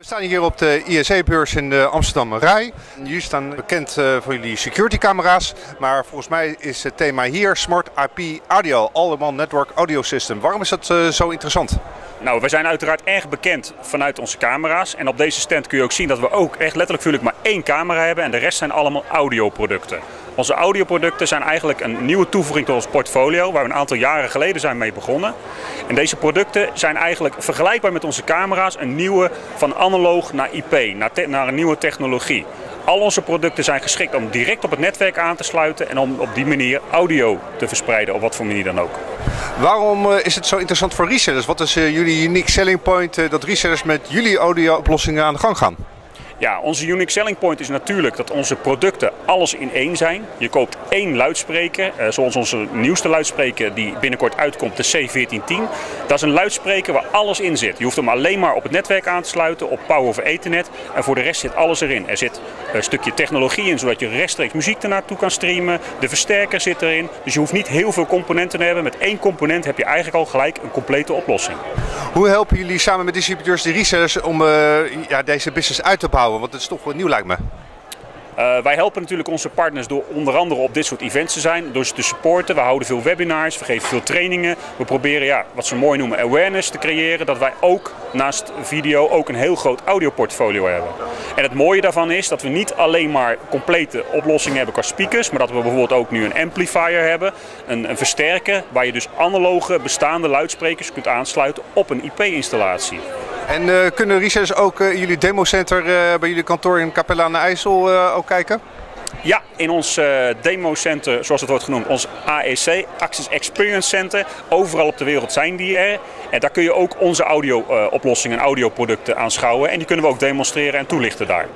We staan hier op de ISE-beurs in de Amsterdam Rai. Jullie staan bekend uh, voor jullie security camera's, maar volgens mij is het thema hier Smart IP Audio, All-in-One Network Audio System. Waarom is dat uh, zo interessant? Nou, we zijn uiteraard erg bekend vanuit onze camera's. En op deze stand kun je ook zien dat we ook echt letterlijk maar één camera hebben en de rest zijn allemaal audioproducten. Onze audioproducten zijn eigenlijk een nieuwe toevoeging tot ons portfolio, waar we een aantal jaren geleden zijn mee begonnen. En deze producten zijn eigenlijk vergelijkbaar met onze camera's, een nieuwe van analoog naar IP, naar, naar een nieuwe technologie. Al onze producten zijn geschikt om direct op het netwerk aan te sluiten en om op die manier audio te verspreiden, op wat voor manier dan ook. Waarom eh, is het zo interessant voor resellers? Wat is eh, jullie unique selling point eh, dat resellers met jullie audio-oplossingen aan de gang gaan? Ja, onze unique selling point is natuurlijk dat onze producten alles in één zijn. Je koopt één luidspreker, eh, zoals onze nieuwste luidspreker die binnenkort uitkomt, de C1410. Dat is een luidspreker waar alles in zit. Je hoeft hem alleen maar op het netwerk aan te sluiten, op Power over Ethernet. En voor de rest zit alles erin. Er zit een stukje technologie in, zodat je rechtstreeks muziek ernaartoe kan streamen. De versterker zit erin. Dus je hoeft niet heel veel componenten te hebben. Met één component heb je eigenlijk al gelijk een complete oplossing. Hoe helpen jullie samen met distributeurs de resellers om uh, ja, deze business uit te bouwen? Want het is toch wel nieuw lijkt me. Uh, wij helpen natuurlijk onze partners door onder andere op dit soort events te zijn, door ze te supporten. We houden veel webinars, we geven veel trainingen. We proberen ja, wat ze mooi noemen awareness te creëren, dat wij ook naast video ook een heel groot audioportfolio hebben. En het mooie daarvan is dat we niet alleen maar complete oplossingen hebben qua speakers, maar dat we bijvoorbeeld ook nu een amplifier hebben, een versterker, waar je dus analoge bestaande luidsprekers kunt aansluiten op een IP-installatie. En uh, kunnen resellers ook uh, jullie democenter uh, bij jullie kantoor in Capella aan de IJssel ook kijken? Ja, in ons uh, democenter, zoals het wordt genoemd, ons AEC, Access Experience Center. Overal op de wereld zijn die er. En daar kun je ook onze audio-oplossingen en audioproducten aanschouwen. En die kunnen we ook demonstreren en toelichten daar.